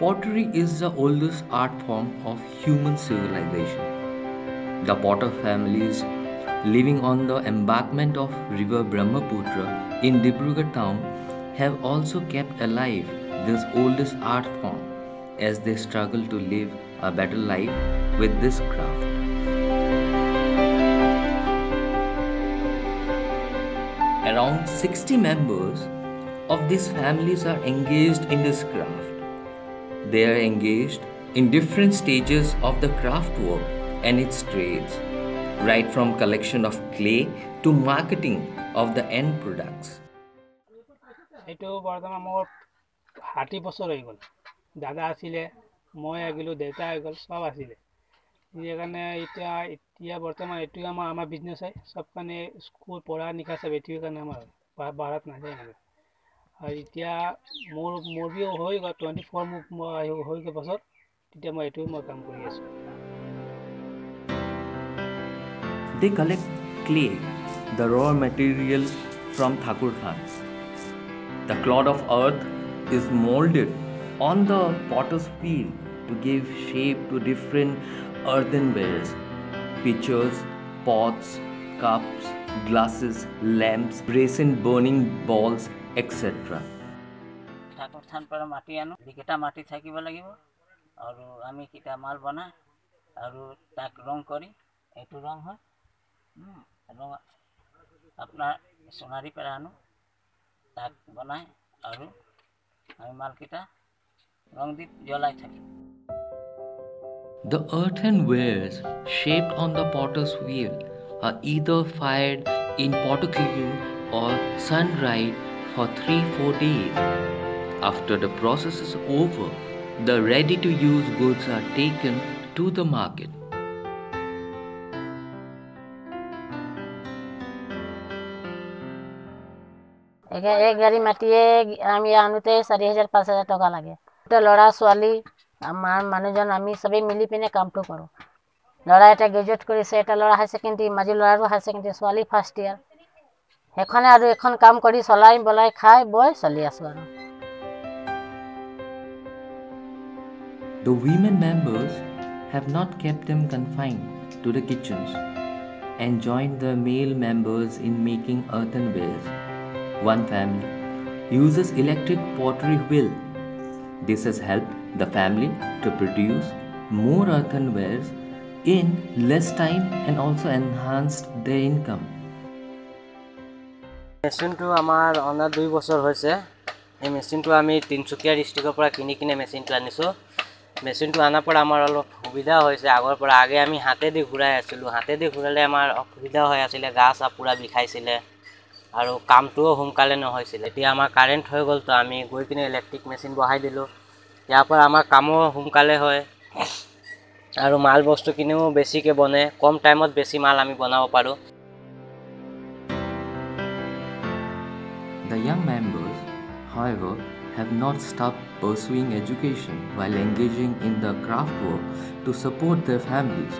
Pottery is the oldest art form of human civilization. The potter families living on the embankment of river Brahmaputra in Dibrugarh town have also kept alive this oldest art form as they struggle to live a better life with this craft. Around 60 members of these families are engaged in this craft. They are engaged in different stages of the craft work and its trades, right from collection of clay to marketing of the end products. এইটো বৰ্তমান মোৰ ষাঠি বছৰ হৈ গ'ল দাদা আছিলে মই আহিলোঁ দেউতা হৈ গ'ল চব আছিলে সেইকাৰণে এতিয়া এতিয়া বৰ্তমান এইটোৱে আমাৰ আমাৰ বিজনেছ হয় চব কাৰণে স্কুল পঢ়া লিখা চব এইটোৱে কাৰণে আমাৰ হয় বাহিৰত নাযায় মানে আৰু এতিয়া মোৰ মোৰ বিও হৈ গ'ল টুৱেণ্টি ফ'ৰ মোক মই হৈ গ'ল বছৰ তেতিয়া মই এইটোৱে মই কাম কৰি আছোঁ They collect clay, the raw material from Thakur Khan. The clod of earth is molded on the potter's wheel to give shape to different earthenwares, pitchers, pots, cups, glasses, lamps, brazen burning balls, etc. ঠাকুৰ স্থান পৰা মাটি আনো যিকেইটা মাটি থাকিব লাগিব আৰু আমি কেইটা মাল বনাই আৰু তাক ৰং কৰি এইটো ৰং হয় ৰং আপোনাৰ সোণাৰী পৰা আনো তাক বনাই আৰু আমি মালকেইটা ৰং দি জ্বলাই থাকিম The earthenwares shaped on the potter's wheel are either fired in potoclue or sun-dried for 3-4 days. After the process is over, the ready-to-use goods are taken to the market. একে- এক গাড়ী মাটিয়ে আমি আনোতে চাৰি হাজাৰ পাঁচ হাজাৰ টকা লাগে গোটেই ল'ৰা ছোৱালী আমাৰ মানুহজন আমি চবেই মিলি পিনে কামটো কৰোঁ ল'ৰা এটা গ্ৰেজুৱেট কৰিছে এটা ল'ৰা হায়াৰ ছেকেণ্ডেৰী মাজী ল'ৰাটো হায়াৰ ছেকেণ্ডেৰী ছোৱালী ফাৰ্ষ্ট ইয়াৰ সেইখনে আৰু এখন কাম কৰি চলাই বলাই খাই বৈ চলি আছোঁ আৰু The women members have not kept them confined to the kitchens and joined the male members in making earthenwares. One family uses electric pottery wheel. This has helped the family to produce more earthenwares in less time and also enhanced their income. মেচিনটো আমাৰ অনা দুই বছৰ হৈছে। এই মেচিনটো আমি তিনিচুকীয়া ডিষ্ট্ৰিক্টৰ পৰা কিনি কিনে মেচিনটো আনিছোঁ। মেচিনটো অনাৰ পৰা আমাৰ অলপ সুবিধা হৈছে। আগৰ পৰা আগে আমি হাতেদি ঘূৰাই আছিলোঁ। হাতেদি ঘূৰালে আমাৰ অসুবিধা হৈ আছিলে। গা চা পূৰা বিষাইছিলে আৰু কামটোও সোনকালে নহৈছিলে। এতিয়া আমাৰ কাৰেণ্ট হৈ গ'ল তো আমি গৈ কিনে ইলেক্ট্ৰিক মেচিন বহাই দিলোঁ। ইয়াৰ পৰা আমাৰ কামো সোনকালে হয় আৰু মাল বস্তুখিনিও বেছিকৈ বনে। কম টাইমত বেছি মাল আমি বনাব পাৰোঁ। The young members, however, have not stopped pursuing education while engaging in the craft work to support their families.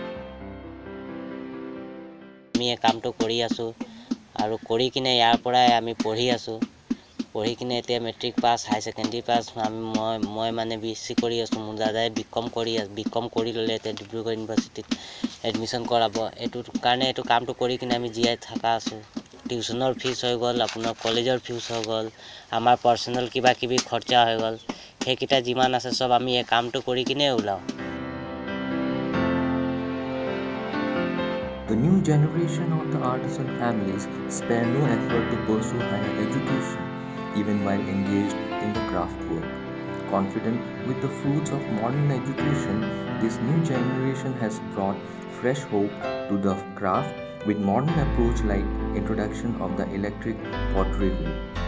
আমি এই কামটো কৰি আছোঁ আৰু কৰি কিনে ইয়াৰ পৰাই আমি পঢ়ি আছোঁ। পঢ়ি কিনে এতিয়া matric pass high secondary pass আমি মই মই মানে বি এছ চি কৰি আছোঁ। মোৰ দাদাই বি কম কৰি বি কম কৰি ল'লে এতিয়া ডিব্ৰুগড় ইউনিভাৰ্চিটিত এডমিশ্যন কৰাব। এইটো কাৰণে এইটো কামটো কৰি কিনে আমি জীয়াই থকা আছোঁ। টিউশ্যনৰ ফিজ হৈ গ'ল আপোনাৰ কলেজৰ ফিজ হৈ গ'ল আমাৰ পাৰ্চনেল কিবা কিবি খৰচা হৈ গ'ল সেইকেইটা যিমান আছে চব আমি এই কামটো কৰি কিনে ওলাওঁ The new generation of the artisan families spare no effort to pursue higher education, even while engaged in the craft work. Confident with the fruits of modern education, this new generation has brought fresh hope to the craft with modern approach like introduction of the electric pottery wheel.